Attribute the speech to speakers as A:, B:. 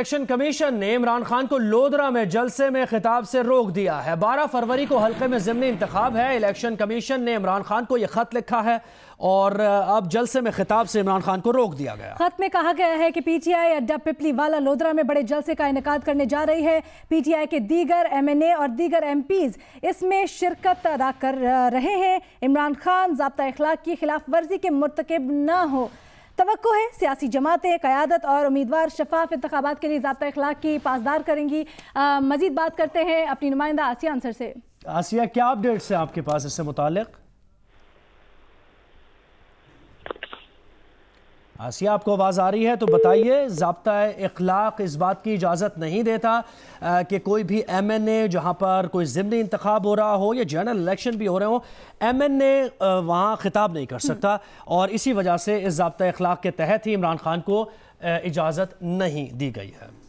A: Election commission ने इमरान खान को लोधरा में जलसे में खिताब से रोक दिया है। 12 फरवरी को हल्के में जिमनी इंतखाब है। इलेक्शन कमीशन ने इमरान खान को यह खत लिखा है और अब जलसे में खिताब से इमरान खान को रोक दिया गया।
B: खत में कहा गया है कि पीटीआई अड्डा पिपली वाला लोधरा में बड़े जलसे का इनका करने जा रही है। पीटीआई के दीगर एमएनए और दीगर एमपीज इसमें शिरकत अदा कर रहे हैं। इमरान खान जबता अखलाक की खिलाफ वर्जी के मुरतकब न हो। तो है। सियासी जमातें, क़्यादत और उम्मीदवार शफाफ इंतबात के लिए जबता अखलाक की पासदार करेंगी। मजीद बात करते हैं अपनी नुमाइंदा आसिया अंसर से।
A: आसिया, क्या अपडेट्स हैं आपके पास इससे मुतालिक? आसिया, आपको आवाज़ आ रही है तो बताइए, जबता इखलाक इस बात की इजाज़त नहीं देता कि कोई भी एम एन ए जहाँ पर कोई ज़िमनी इंतखब हो रहा हो या जनरल इलेक्शन भी हो रहे हो एम एन ए वहाँ खिताब नहीं कर सकता। और इसी वजह से इस जबता इखलाक के तहत ही इमरान खान को इजाज़त नहीं दी गई है।